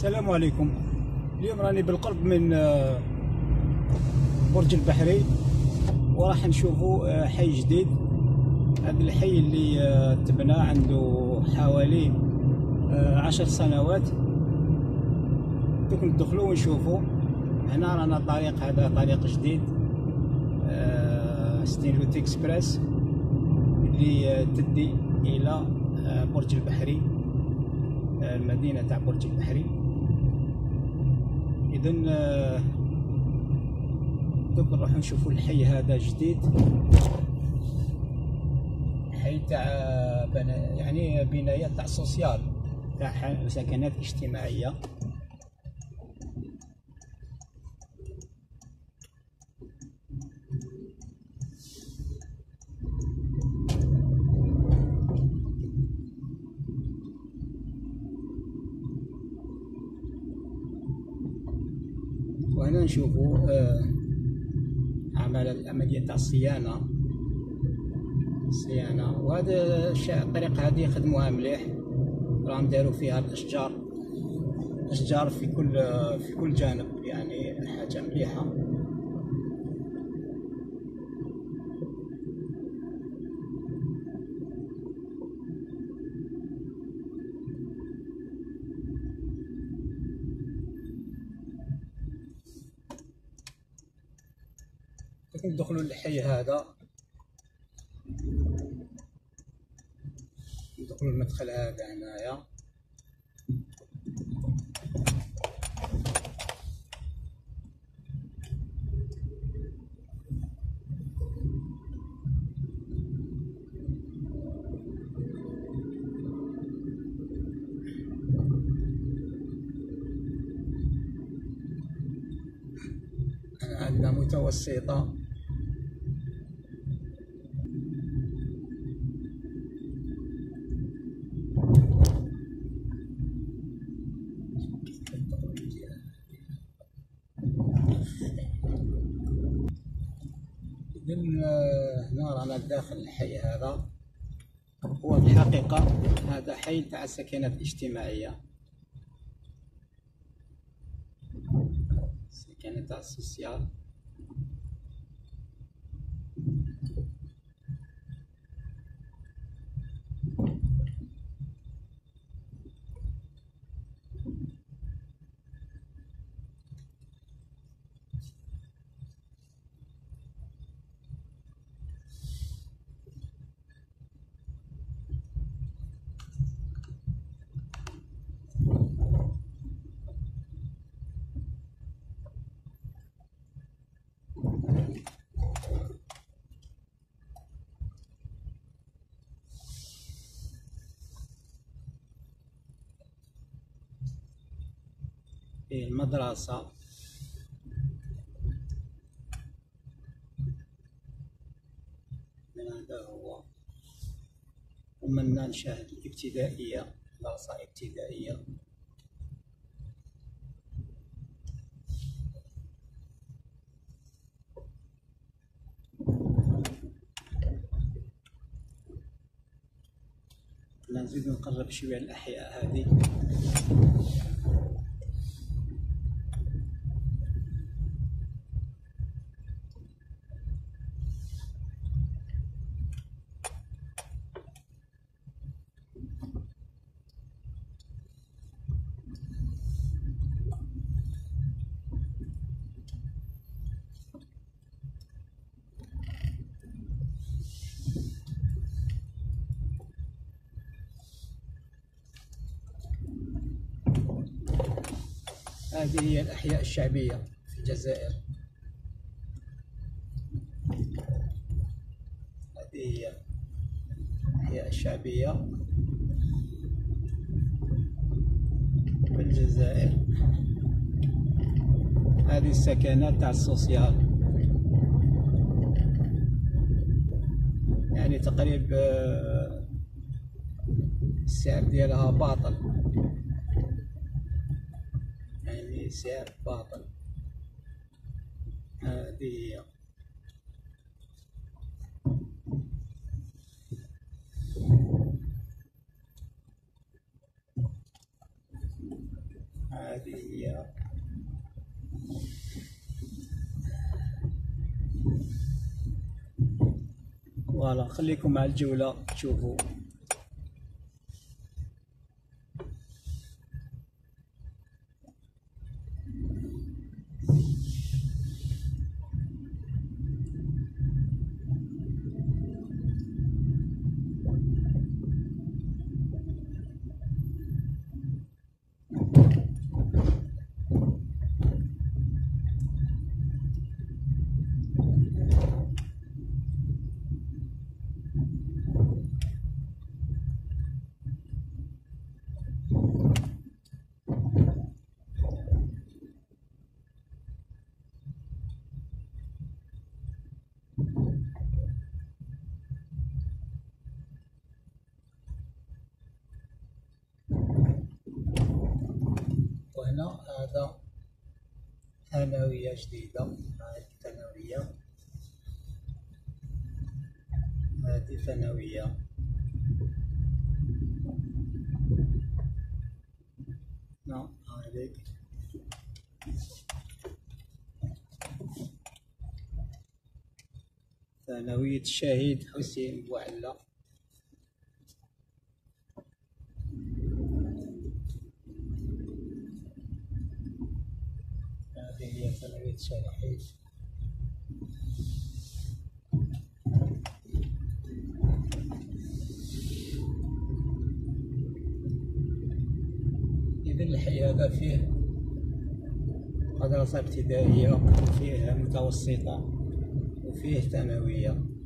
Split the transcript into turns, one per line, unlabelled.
السلام عليكم. اليوم راني بالقرب من آه، برج البحري وراح نشوفوا آه، حي جديد. هذا الحي اللي آه، تبنى عنده حوالي عشر سنوات. دوك ندخلوا ونشوفوا هنا رانا طريق هذا طريق جديد ستينلوت إكسبريس اللي تدي إلى برج البحري المدينة تاع برج البحري. اذا دوك نروحو نشوفو الحي هذا جديد. حي تاع يعني بنايات تاع سوسيال تاع سكنات اجتماعية. نشوفوا آه، عمل العملية تاع الصيانة. الصيانة. وهذا الطريقة هذه خدموها مليح. راهم داروا فيها الأشجار. أشجار في كل في كل جانب يعني حاجة مليحة. ندخلوا للحي هذا. ندخلوا المدخل هذا هنايا. عندنا متوسطة. آه، هنا رانا داخل الحي هذا. هو الحقيقة هذا حي تاع السكنات الاجتماعية. سكنات تاع السوسيال. فيه المدرسة. هذا هو. ومنا نشاهد الابتدائية مدرسة ابتدائية. نزيد نقرب شوية الأحياء هذه. هذه هي الأحياء الشعبية في الجزائر. هذه هي الأحياء الشعبية في الجزائر. هذه السكنات تاع السوسيال. يعني تقريبا السعر ديالها باطل. سعر باطل. هذه هي هذه هي فوالا خليكم مع الجولة تشوفوا هذا ثانوية جديدة. هذه ثانوية هذه ثانوية ثانوية الشهيد حسين بوعلة هذه الشهيد إذن الحي هذا فيه مدرسة ابتدائية وفيه متوسطة وفيه ثانوية.